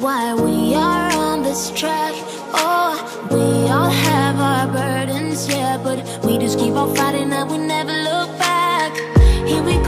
why we are on this track. Oh, we all have our burdens, yeah, but we just keep on fighting and we never look back. Here we go,